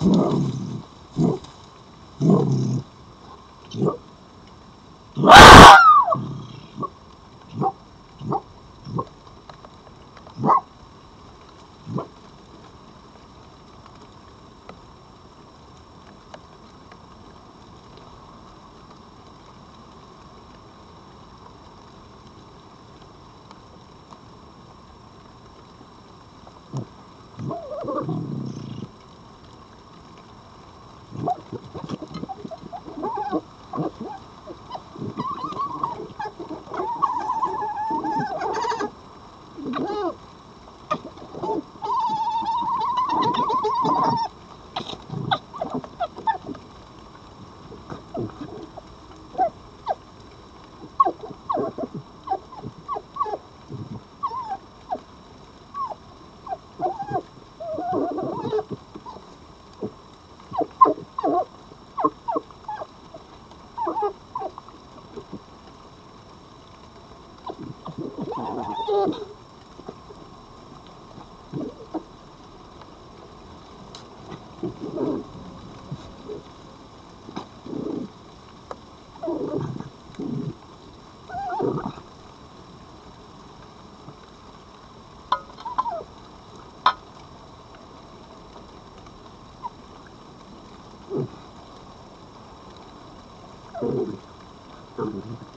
Rawr! cold. Unbelievable.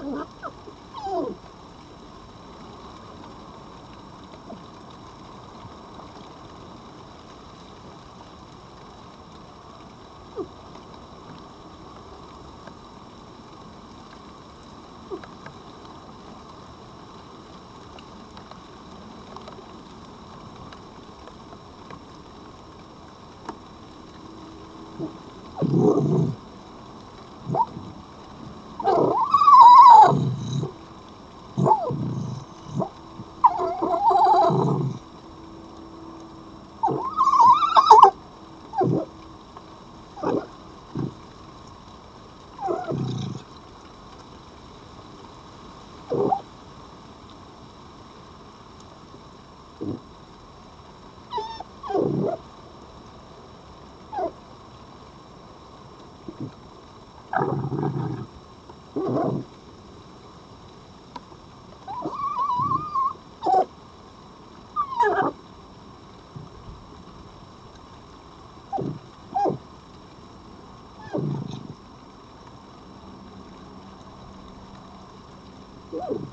Mm-hmm. Oh,